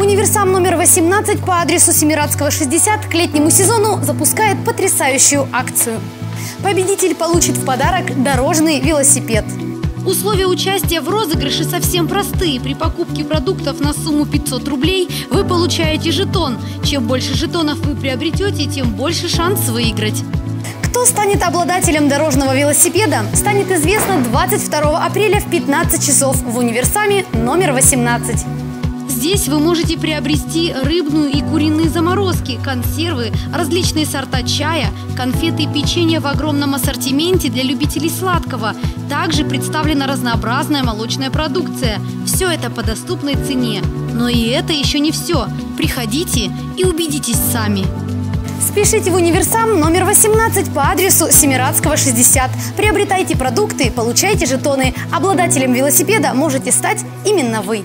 Универсам номер 18 по адресу Семирадского 60 к летнему сезону запускает потрясающую акцию. Победитель получит в подарок дорожный велосипед. Условия участия в розыгрыше совсем простые. При покупке продуктов на сумму 500 рублей вы получаете жетон. Чем больше жетонов вы приобретете, тем больше шанс выиграть. Кто станет обладателем дорожного велосипеда, станет известно 22 апреля в 15 часов в универсаме номер 18. Здесь вы можете приобрести рыбную и куриные заморозки, консервы, различные сорта чая, конфеты и печенье в огромном ассортименте для любителей сладкого. Также представлена разнообразная молочная продукция. Все это по доступной цене. Но и это еще не все. Приходите и убедитесь сами. Спешите в универсам номер 18 по адресу Семирадского 60. Приобретайте продукты, получайте жетоны. Обладателем велосипеда можете стать именно вы.